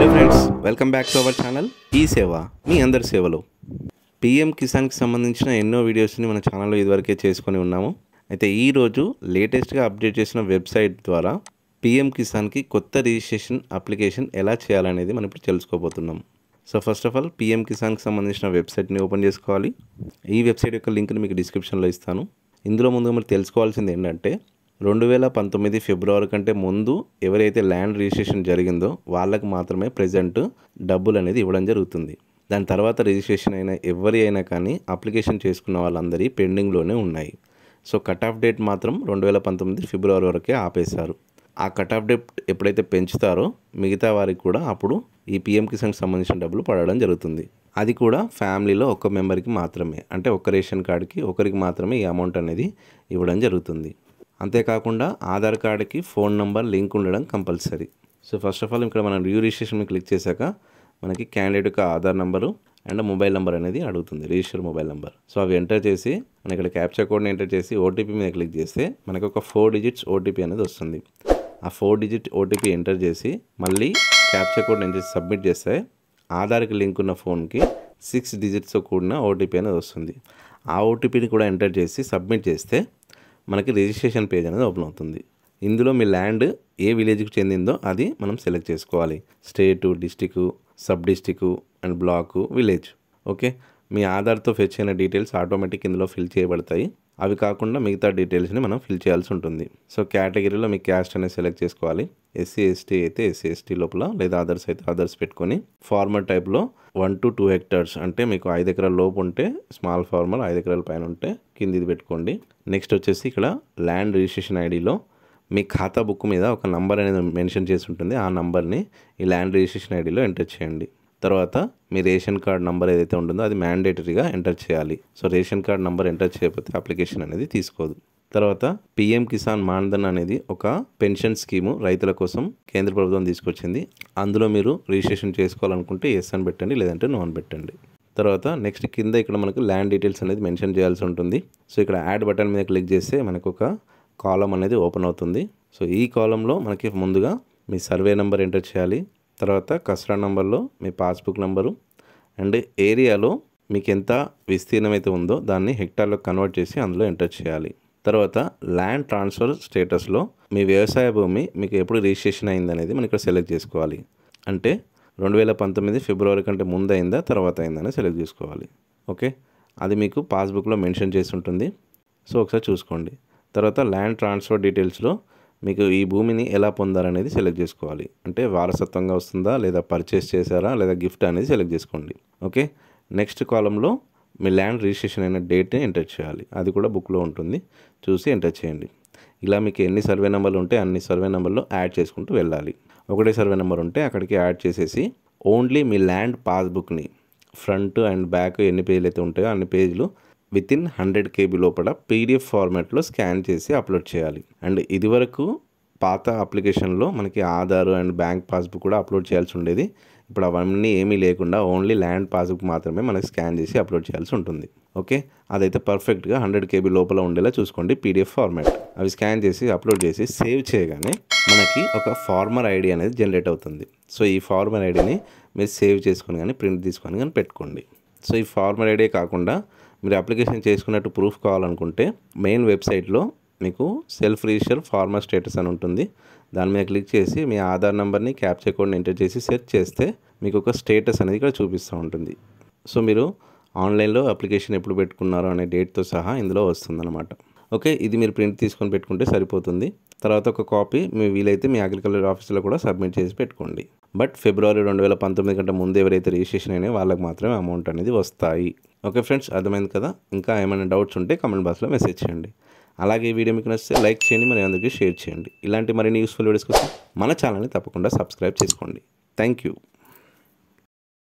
Hello friends welcome back to our channel. ఈ సేవ మీ అందరి సేవలో. పిఎం కిసాన్కి సంబంధించిన ఎన్నో వీడియోస్ని మన ఛానల్లో ఇదివరకే చేసుకొని ఉన్నాము. అయితే ఈరోజు లేటెస్ట్గా అప్డేట్ చేసిన వెబ్సైట్ ద్వారా పిఎం కిసాన్కి కొత్త రిజిస్ట్రేషన్ అప్లికేషన్ ఎలా చేయాలనేది మనం ఇప్పుడు తెలుసుకోబోతున్నాం. So first of all PM కిసాన్కి సంబంధించిన వెబ్సైట్ని ఓపెన్ చేసుకోవాలి. ఈ వెబ్సైట్ యొక్క లింక్ని మీకు డిస్క్రిప్షన్లో ఇస్తాను. ఇందులో ముందుగా మీరు తెలుసుకోవాల్సింది ఏంటంటే రెండు వేల పంతొమ్మిది ఫిబ్రవరి కంటే ముందు ఎవరైతే ల్యాండ్ రిజిస్ట్రేషన్ జరిగిందో వాళ్ళకు మాత్రమే ప్రజెంట్ డబ్బులు అనేది ఇవ్వడం జరుగుతుంది. దాని తర్వాత రిజిస్ట్రేషన్ అయిన ఎవరి అయినా కానీ అప్లికేషన్ చేసుకున్న వాళ్ళందరి పెండింగ్లోనే ఉన్నాయి. సో కట్ ఆఫ్ డేట్ మాత్రం రెండు వేల పంతొమ్మిది ఫిబ్రవరి వరకే ఆపేశారు. ఆ కట్ ఆఫ్ డేట్ ఎప్పుడైతే పెంచుతారో మిగతా వారికి కూడా అప్పుడు ఈ పిఎం కిసాన్కి సంబంధించిన డబ్బులు పడడం జరుగుతుంది. అది కూడా ఫ్యామిలీలో ఒక్క మెంబర్కి మాత్రమే. అంటే ఒక్క రేషన్ కార్డుకి ఒకరికి మాత్రమే ఈ అమౌంట్ అనేది ఇవ్వడం జరుగుతుంది. అంతేకాకుండా ఆధార్ కార్డుకి ఫోన్ నంబర్ లింక్ ఉండడం compulsory. So first of all ఇక్కడ మనం రియూ రిజిస్ట్రేషన్ క్లిక్ చేశాక మనకి క్యాండిడేట్ యొక్క Aadhaar number and mobile number అనేది అడుగుతుంది రిజిస్టర్ మొబైల్ నెంబర్. సో అవి ఎంటర్ చేసి మన ఇక్కడ క్యాప్చర్ కోడ్ని ఎంటర్ చేసి ఓటీపీ మీద క్లిక్ చేస్తే మనకు ఒక ఫోర్ డిజిట్స్ ఓటీపీ అనేది వస్తుంది. ఆ ఫోర్ డిజిట్ ఓటీపీ ఎంటర్ చేసి మళ్ళీ క్యాప్చర్ కోడ్ని ఎంటర్ చేసి సబ్మిట్ చేస్తే ఆధార్కి లింక్ ఉన్న ఫోన్కి సిక్స్ డిజిట్స్తో కూడిన ఓటీపీ అనేది వస్తుంది. ఆ ఓటీపీని కూడా ఎంటర్ చేసి సబ్మిట్ చేస్తే మనకి రిజిస్ట్రేషన్ పేజ్ అనేది ఓపెన్ అవుతుంది. ఇందులో మీ ల్యాండ్ ఏ విలేజ్కి చెందిందో అది మనం సెలెక్ట్ చేసుకోవాలి. State district sub district and block village. Okay? మీ ఆధార్తో ఫెచ్ అయిన డీటెయిల్స్ ఆటోమేటిక్ ఇందులో ఫిల్ చేయబడతాయి. అవి కాకుండా మిగతా డీటెయిల్స్ని మనం ఫిల్ చేయాల్సి ఉంటుంది. సో కేటగిరీలో మీ క్యాస్ట్ అనేది సెలెక్ట్ చేసుకోవాలి. ఎస్సీ ఎస్టీ అయితే ఎస్సీ ఎస్టీ లోపల లేదా అదర్స్ అయితే అదర్స్ పెట్టుకొని ఫార్మర్ టైప్లో వన్ టు టూ హెక్టర్స్ అంటే మీకు ఐదు ఎకరాల లోపు ఉంటే స్మాల్ ఫార్మర్ ఐదు ఎకరాల పైన ఉంటే కిందిది పెట్టుకోండి. నెక్స్ట్ వచ్చేసి ఇక్కడ ల్యాండ్ రిజిస్ట్రేషన్ ఐడిలో మీ ఖాతా బుక్ మీద ఒక నంబర్ అనేది మెన్షన్ చేసి ఉంటుంది. ఆ నంబర్ని ఈ ల్యాండ్ రిజిస్ట్రేషన్ ఐడిలో ఎంటర్ చేయండి. తర్వాత మీ రేషన్ కార్డ్ నంబర్ ఏదైతే ఉంటుందో అది మ్యాండేటరీగా ఎంటర్ చేయాలి. So ration card number enter చేయకపోతే అప్లికేషన్ అనేది తీసుకోదు. తర్వాత పిఎం కిసాన్ మాన్ధన్ అనేది ఒక పెన్షన్ స్కీము రైతుల కోసం కేంద్ర ప్రభుత్వం తీసుకొచ్చింది. అందులో మీరు రిజిస్ట్రేషన్ చేసుకోవాలనుకుంటే ఎస్ అని పెట్టండి లేదంటే నో అని పెట్టండి. తర్వాత నెక్స్ట్ కింద ఇక్కడ మనకు ల్యాండ్ డీటెయిల్స్ అనేది మెన్షన్ చేయాల్సి ఉంటుంది. సో ఇక్కడ యాడ్ బటన్ మీద క్లిక్ చేస్తే మనకు ఒక కాలం అనేది ఓపెన్ అవుతుంది. సో ఈ కాలంలో మనకి ముందుగా మీ సర్వే నెంబర్ ఎంటర్ చేయాలి. తర్వాత కస్టమర్ నెంబర్లో మీ పాస్బుక్ నెంబరు అండ్ ఏరియాలో మీకు ఎంత విస్తీర్ణం అయితే ఉందో దాన్ని హెక్టార్లో కన్వర్ట్ చేసి అందులో ఎంటర్ చేయాలి. తర్వాత ల్యాండ్ ట్రాన్స్ఫర్ స్టేటస్లో మీ వ్యవసాయ భూమి మీకు ఎప్పుడు రిజిస్ట్రేషన్ అయిందనేది మనం ఇక్కడ సెలెక్ట్ చేసుకోవాలి. అంటే రెండు వేల పంతొమ్మిది ఫిబ్రవరి కంటే ముందు అయిందా తర్వాత అయిందని సెలెక్ట్ చేసుకోవాలి. ఓకే? అది మీకు పాస్బుక్లో మెన్షన్ చేసి ఉంటుంది. సో ఒకసారి చూసుకోండి. తర్వాత ల్యాండ్ ట్రాన్స్ఫర్ డీటెయిల్స్లో మీకు ఈ భూమిని ఎలా పొందారనేది సెలెక్ట్ చేసుకోవాలి. అంటే వారసత్వంగా వస్తుందా? లేదా పర్చేస్ చేశారా? లేదా గిఫ్ట్ అనేది సెలెక్ట్ చేసుకోండి. ఓకే నెక్స్ట్ కాలంలో మీ ల్యాండ్ రిజిస్ట్రేషన్ అయిన డేట్ని ఎంటర్ చేయాలి. అది కూడా బుక్లో ఉంటుంది. చూసి ఎంటర్ చేయండి. ఇలా మీకు ఎన్ని సర్వే నెంబర్లు ఉంటే అన్ని సర్వే నెంబర్లో యాడ్ చేసుకుంటూ వెళ్ళాలి. ఒకటే సర్వే నెంబర్ ఉంటే అక్కడికి యాడ్ చేసేసి ఓన్లీ మీ ల్యాండ్ పాస్బుక్ని ఫ్రంట్ అండ్ బ్యాక్ ఎన్ని పేజీలు అయితే ఉంటాయో అన్ని పేజీలు విత్ ఇన్ హండ్రెడ్ కేబీ లోపల పీడిఎఫ్ ఫార్మాట్లో స్కాన్ చేసి అప్లోడ్ చేయాలి. అండ్ ఇదివరకు పాత అప్లికేషన్లో మనకి ఆధార్ అండ్ బ్యాంక్ పాస్బుక్ కూడా అప్లోడ్ చేయాల్సి ఉండేది. ఇప్పుడు అవన్నీ ఏమీ లేకుండా ఓన్లీ ల్యాండ్ పాస్బుక్ మాత్రమే మనకి స్కాన్ చేసి అప్లోడ్ చేయాల్సి ఉంటుంది. ఓకే? అదైతే పర్ఫెక్ట్గా హండ్రెడ్ కేబీ లోపల ఉండేలా చూసుకోండి పీడిఎఫ్ ఫార్మాట్. అవి స్కాన్ చేసి అప్లోడ్ చేసి సేవ్ చేయగానే మనకి ఒక ఫార్మర్ ఐడి అనేది జనరేట్ అవుతుంది. సో ఈ ఫార్మర్ ఐడిని మీరు సేవ్ చేసుకొని కానీ ప్రింట్ తీసుకొని కానీ పెట్టుకోండి. సో ఈ ఫార్మర్ ఐడే కాకుండా మీరు అప్లికేషన్ చేసుకున్నట్టు ప్రూఫ్ కావాలనుకుంటే మెయిన్ వెబ్సైట్లో మీకు సెల్ఫ్ రిజిస్టర్ ఫార్మర్ స్టేటస్ అని ఉంటుంది. దాని మీద క్లిక్ చేసి మీ ఆధార్ నెంబర్ని క్యాప్చర్ కోడ్ని ఎంటర్ చేసి సెర్చ్ చేస్తే మీకు ఒక స్టేటస్ అనేది ఇక్కడ చూపిస్తూ ఉంటుంది. సో మీరు ఆన్లైన్లో అప్లికేషన్ ఎప్పుడు పెట్టుకున్నారు అనే డేట్తో సహా ఇందులో వస్తుందన్నమాట. ఓకే ఇది మీరు ప్రింట్ తీసుకొని పెట్టుకుంటే సరిపోతుంది. తర్వాత ఒక కాపీ మీ వీలైతే మీ అగ్రికల్చర్ ఆఫీస్లో కూడా సబ్మిట్ చేసి పెట్టుకోండి. బట్ ఫిబ్రవరి రెండు వేల పంతొమ్మిది కంటే ముందు ఎవరైతే రిజిస్ట్రేషన్ అయినా వాళ్ళకి మాత్రమే అమౌంట్ అనేది వస్తాయి. ఓకే ఫ్రెండ్స్ అర్థమైంది కదా? ఇంకా ఏమైనా డౌట్స్ ఉంటే కమెంట్ బాక్స్లో మెసేజ్ చేయండి. అలాగే ఈ వీడియో మీకు నచ్చితే లైక్ చేయండి మరి అందరికీ షేర్ చేయండి. ఇలాంటి మరిన్ని యూస్ఫుల్ వీడియోస్ కోసం మన ఛానల్ని తప్పకుండా సబ్స్క్రైబ్ చేసుకోండి. Thank you